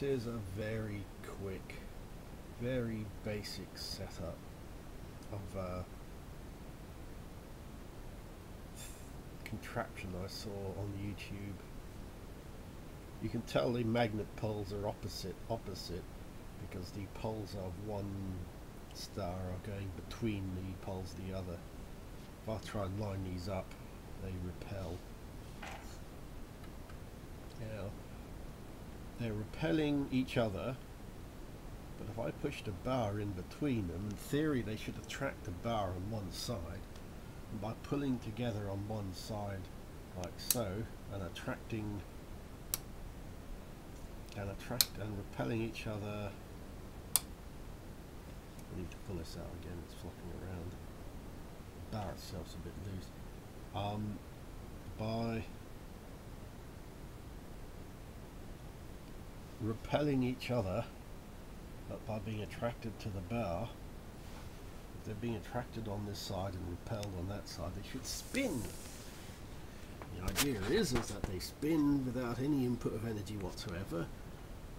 this is a very quick, very basic setup of a contraption I saw on YouTube. You can tell the magnet poles are opposite opposite because the poles of one star are going between the poles of the other. If I try and line these up, they repel. Now, they're repelling each other, but if I pushed a bar in between them, in theory they should attract the bar on one side, and by pulling together on one side like so, and attracting and attract and repelling each other I need to pull this out again, it's flopping around. The bar itself's a bit loose. Um, by repelling each other, but by being attracted to the bar, if they're being attracted on this side and repelled on that side, they should spin. The idea is, is that they spin without any input of energy whatsoever,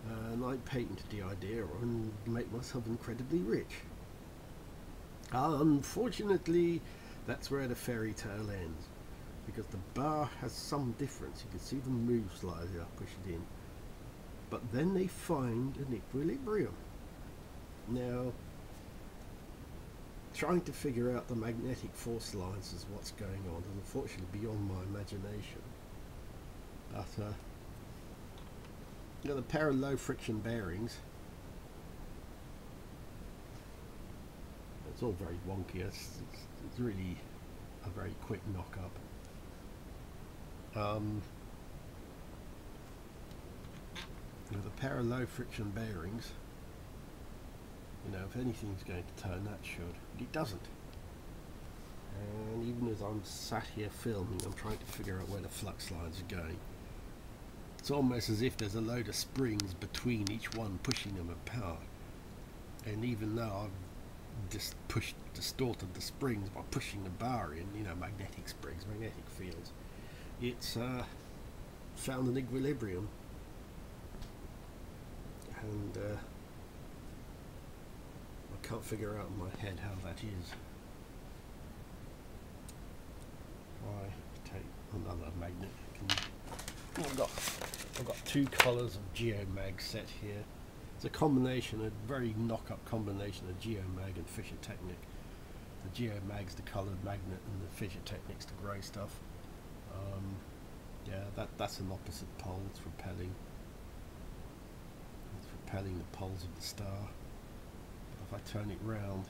uh, and I patented the idea and make myself incredibly rich. unfortunately, that's where the fairy tale ends, because the bar has some difference. You can see them move slightly. I push it in, but then they find an equilibrium. Now, trying to figure out the magnetic force lines is what's going on, and unfortunately beyond my imagination. But uh, got a pair of low friction bearings. It's all very wonky. It's, it's, it's really a very quick knock up. Um, with a pair of low friction bearings, you know, if anything's going to turn, that should. But it doesn't. And even as I'm sat here filming, I'm trying to figure out where the flux lines are going. It's almost as if there's a load of springs between each one pushing them apart. And even though I've just pushed, distorted the springs by pushing the bar in, you know, magnetic springs, magnetic fields, it's uh, found an equilibrium. And uh, I can't figure out in my head how that is. Why take another magnet? I've got I've got two colours of Geomag set here. It's a combination, a very knock-up combination of Geomag and Fischertechnik. The Geomag's the coloured magnet and the Fischertechnik's the grey stuff. Um, yeah, that that's an opposite pole. It's repelling. Repelling the poles of the star. But if I turn it round,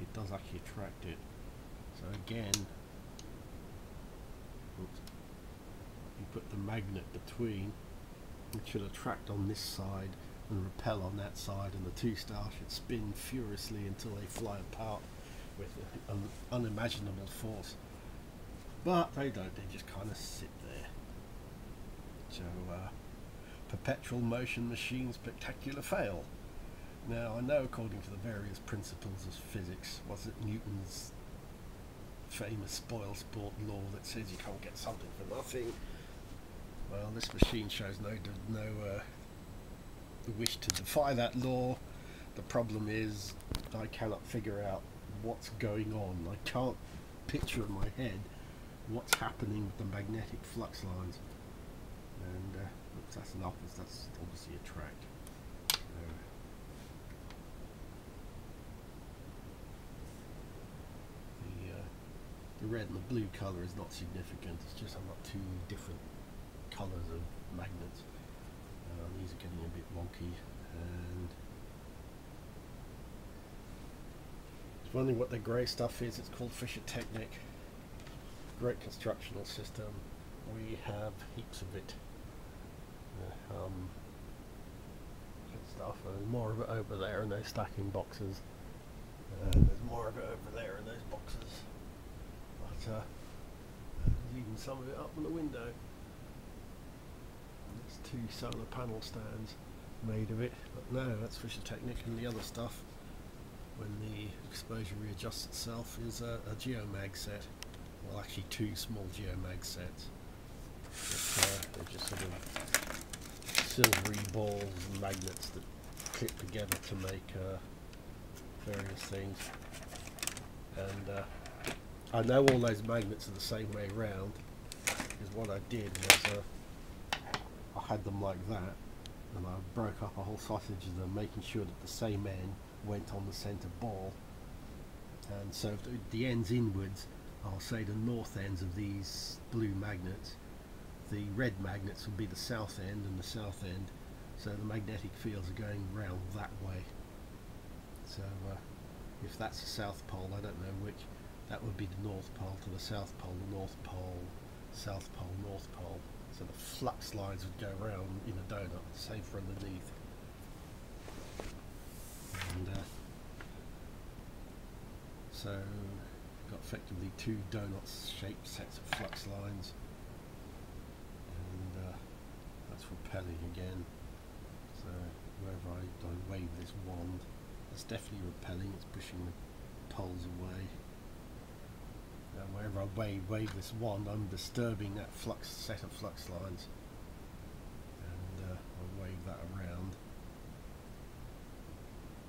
it does actually attract it. So again, oops, you put the magnet between it should attract on this side and repel on that side and the two stars should spin furiously until they fly apart with an unimaginable force but they don't they just kind of sit there so uh, perpetual motion machine spectacular fail now I know according to the various principles of physics was it Newton's famous spoil sport law that says you can't get something for nothing well, this machine shows no no uh, wish to defy that law. The problem is I cannot figure out what's going on. I can't picture in my head what's happening with the magnetic flux lines. And uh, that's an office, That's obviously a track. the, uh, the red and the blue colour is not significant. It's just I've got two different colours of magnets. Uh, these are getting a bit wonky and just wondering what the grey stuff is. It's called Fischertechnik. Great constructional system. We have heaps of it. Uh, um, good stuff. There's more of it over there in those stacking boxes. And there's more of it over there in those boxes. But uh, there's even some of it up in the window There's two solar panel stands made of it but no that's Fischertechnik and the other stuff when the exposure readjusts itself is a, a geomag set well actually two small geomag sets but, uh, they're just sort of silvery balls and magnets that clip together to make uh, various things. And uh, I know all those magnets are the same way round, because what I did was uh, I had them like that, and I broke up a whole sausage of them, making sure that the same end went on the centre ball. And so the, the ends inwards, I'll say the north ends of these blue magnets, the red magnets will be the south end and the south end, so the magnetic fields are going round that way. So uh, if that's the south pole, I don't know which, that would be the north pole to the south pole, the north pole, south pole, north pole. So the flux lines would go around in a donut, same for underneath. And uh, so got effectively two donut shaped sets of flux lines that's repelling again. So wherever I, I wave this wand. It's definitely repelling it's pushing the poles away. And wherever I wave, wave this wand I'm disturbing that flux set of flux lines. And uh, I wave that around.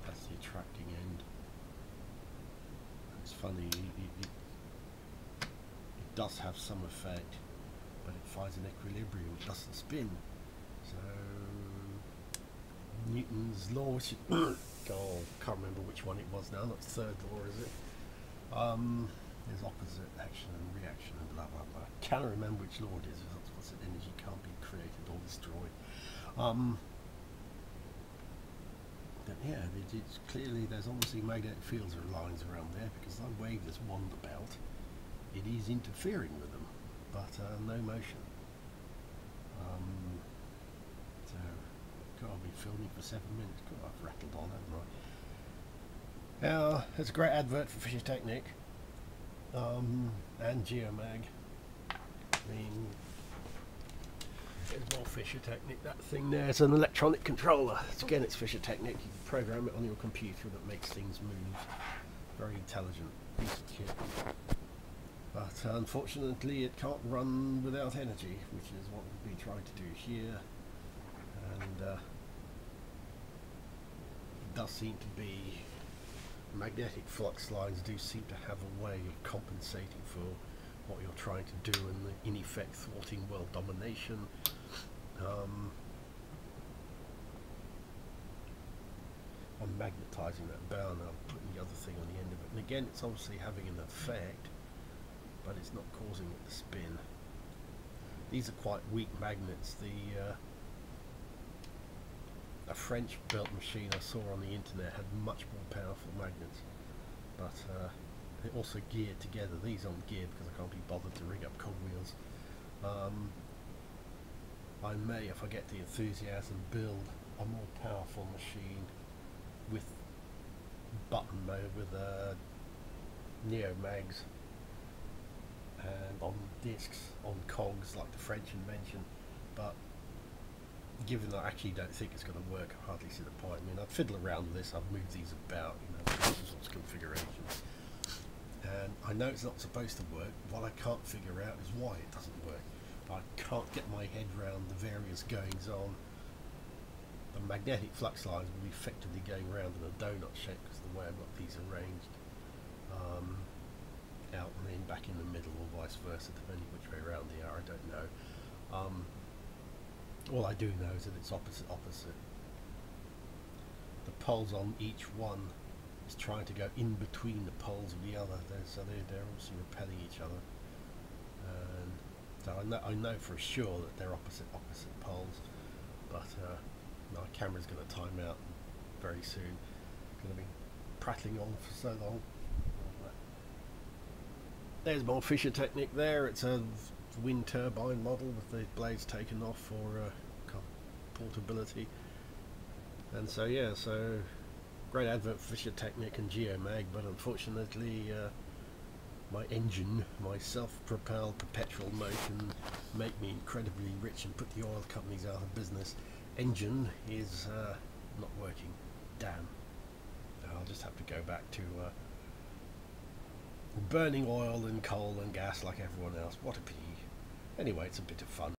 That's the attracting end. It's funny it, it, it, it does have some effect but it finds an equilibrium it doesn't spin so Newton's law which oh, can't remember which one it was now not third law is it um, there's opposite action and reaction and blah blah blah. Cannot remember which law it is. What's it? Energy can't be created or destroyed. Um, but yeah, it, it's clearly there's obviously magnetic fields or lines around there because I wave this wand about. It is interfering with them, but uh, no motion. Um, God, I've been filming for seven minutes. God, I've rattled on, haven't I? Now, it's a great advert for Fischertechnik um, and Geomag. I mean, there's more Fischertechnik. That thing there is an electronic controller. It's, again, it's Fischertechnik. You can program it on your computer that makes things move. Very intelligent piece of kit. But uh, unfortunately, it can't run without energy, which is what we've been trying to do here. And uh, does seem to be magnetic flux lines do seem to have a way of compensating for what you're trying to do and in effect thwarting world domination. Um, I'm magnetizing that bow now, putting the other thing on the end of it. And again, it's obviously having an effect, but it's not causing it to spin. These are quite weak magnets. The uh, a French built machine I saw on the internet had much more powerful magnets but uh, they're also geared together. These aren't geared because I can't be bothered to rig up cogwheels um, I may if I get the enthusiasm build a more powerful machine with button mode with uh, Neo mags and on discs on cogs like the French invention but given that I actually don't think it's going to work, I hardly see the point. I mean, I'd fiddle around with this, I've moved these about, you know, sorts of configurations. And I know it's not supposed to work. What I can't figure out is why it doesn't work. I can't get my head around the various goings on. The magnetic flux lines will be effectively going around in a donut shape because the way I've got these arranged. Um, out and then back in the middle or vice versa, depending which way around they are, I don't know. Um, all I do know is that it's opposite opposite. The poles on each one is trying to go in between the poles of the other, they're, so they're, they're obviously repelling each other. And so I know, I know for sure that they're opposite opposite poles, but uh, my camera's going to time out very soon. Going to be prattling on for so long. There's more Fischertechnik there. It's a wind turbine model with the blades taken off for uh, portability. And so yeah, so great advert for Fischertechnik and Geomag, but unfortunately uh, my engine, my self-propelled perpetual motion, make me incredibly rich and put the oil companies out of business. Engine is uh, not working. Damn. I'll just have to go back to uh, burning oil and coal and gas like everyone else. What a pity. Anyway, it's a bit of fun.